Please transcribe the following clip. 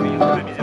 Queen.